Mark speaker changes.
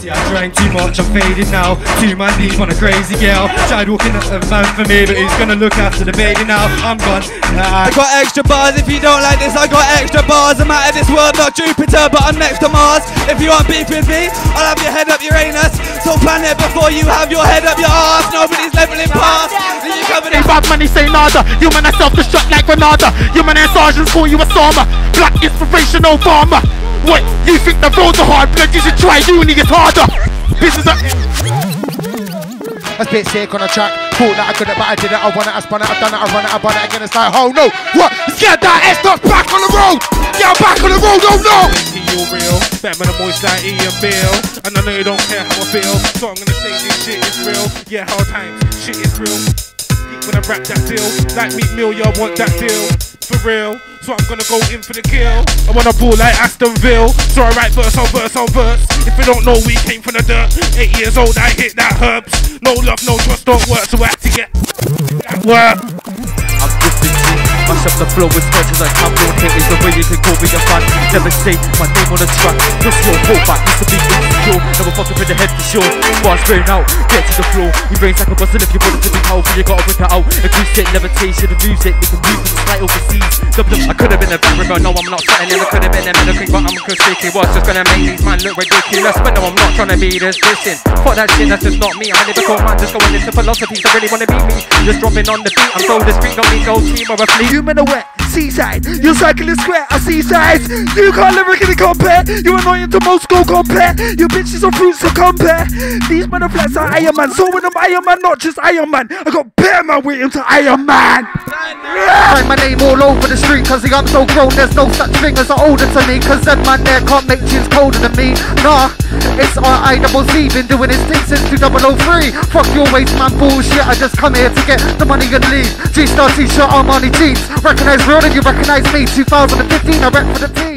Speaker 1: See, I drank too much, I'm faded now. Too man deep on a crazy girl. Tried walking up a man for me, but he's gonna look after the baby now. I'm gone. Nah.
Speaker 2: I got extra bars, if you don't like this, I got extra bars. I'm out of this world, not Jupiter, but I'm next to Mars. If you want beef with me, I'll have your head up Uranus. So plan it before you have your head up your ass.
Speaker 3: Money say nada. You man are self-destruct like Granada. You man and sergeants call you a farmer. Black inspirational farmer. What? You think the roads are hard? Blood, you should try uni, it's harder. This is a.
Speaker 4: I spit sick on a track. Thought that I could it, but I did it. I want it, I spun it, I done it, I run it, I run it again. It's like, oh no, what? Let's get that S dot back on the road. Get back on the road, oh no.
Speaker 5: you real. Batman the moist like Ian Bill. And I know you don't care how I feel. So I'm gonna say this shit is real. Yeah, hard times, shit is real. When I rap that deal. Like Meek Mill, y'all want that deal. For real. So I'm gonna go in for the kill. I wanna ball like Aston Villa. So I write verse on verse on verse. If you don't know, we came from the dirt. Eight years old, I hit that herbs. No love, no trust, don't work. So I had to get work.
Speaker 6: I'm G. Mash up the flow as much as I. Don't hit is the way you can call me a fan. Say my name on the track. Your fallback used to be insecure. Never fucking with the head for sure. Bars spraying out, get to the floor. You brains like a buzzer if you want it to be powerful. You gotta whip it out. Acoustic levitation of music. We can move from flight overseas. Double up. I could have been a back river. No, I'm not sitting in. I could have been a middle but I'm conspicuous. Just gonna make these man look ridiculous. But no, I'm not trying to be this dissing. Fuck that shit, that's just not me. I'm a lyrical man, just going into philosophies. I really wanna be me. Just dropping on the beat. I'm so discreet, don't need gold team or a fleet.
Speaker 3: Human men are wet, seaside. Your cycle is square, I see sides. You can't lyrically compare. You annoying to most go compare. Your bitches are fruits to compare. These men are flats are Iron Man. So when I'm Iron Man, not just Iron Man. I got bear man waiting to Iron Man.
Speaker 7: Write my name all over the street Cause I'm so grown There's no such thing as older to me Cause them man there can't make tunes colder than me Nah, it's R-I-double-Z Been doing this thing since 2003 Fuck your waste man bullshit I just come here to get the money and leave. G-Star t-shirt Armani jeans. Recognize real and you recognize me. 2015 I rep for the team